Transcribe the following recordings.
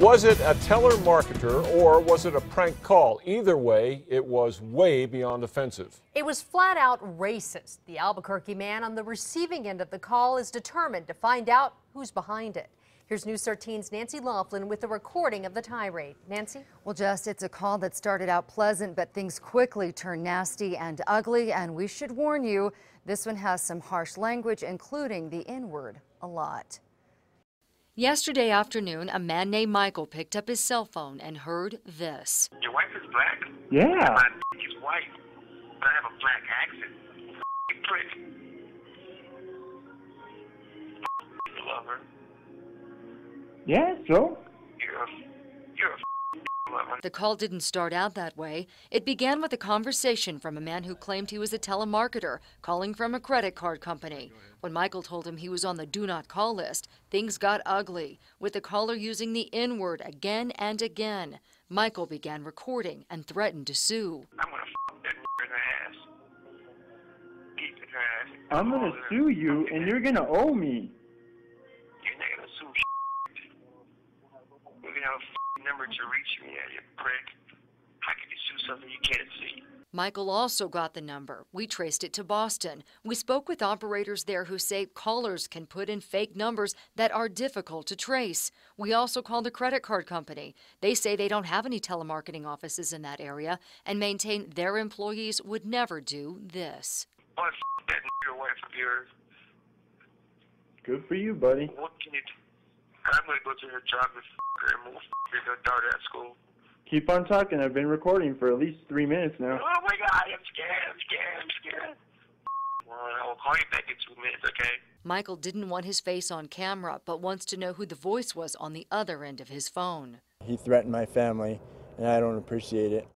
Was it a telemarketer or was it a prank call? Either way, it was way beyond offensive. It was flat out racist. The Albuquerque man on the receiving end of the call is determined to find out who's behind it. Here's News 13's Nancy Laughlin with the recording of the tirade. Nancy? Well, just it's a call that started out pleasant, but things quickly turned nasty and ugly. And we should warn you, this one has some harsh language, including the N word a lot. Yesterday afternoon, a man named Michael picked up his cell phone and heard this. Your wife is black? Yeah. My is white, but I have a black accent. You prick. You love her. Yeah, so? You're you're a lover. The call didn't start out that way. It began with a conversation from a man who claimed he was a telemarketer calling from a credit card company. When Michael told him he was on the do not call list, things got ugly, with the caller using the N word again and again. Michael began recording and threatened to sue. I'm gonna f that in her ass. Deep in her ass. I'm gonna sue you and you're gonna owe me. Number to reach me at, you prick. How can you sue something you can't see? Michael also got the number. We traced it to Boston. We spoke with operators there who say callers can put in fake numbers that are difficult to trace. We also called the credit card company. They say they don't have any telemarketing offices in that area and maintain their employees would never do this. Boy, f- that nigger wife of yours. Good for you, buddy. What can you do? I'm gonna go to her job and f- her and move f- her daughter at school. Keep on talking. I've been recording for at least three minutes now. Oh my god, I'm scared, I'm scared, I'm scared. Well, I will call you back in two minutes, okay? Michael didn't want his face on camera, but wants to know who the voice was on the other end of his phone. He threatened my family, and I don't appreciate it.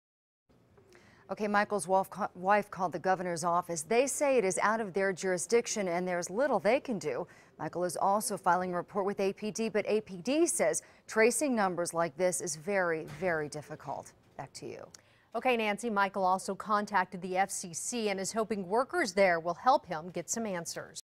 Okay, Michael's wife called the governor's office. They say it is out of their jurisdiction and there's little they can do. Michael is also filing a report with APD, but APD says tracing numbers like this is very, very difficult. Back to you. Okay, Nancy. Michael also contacted the FCC and is hoping workers there will help him get some answers.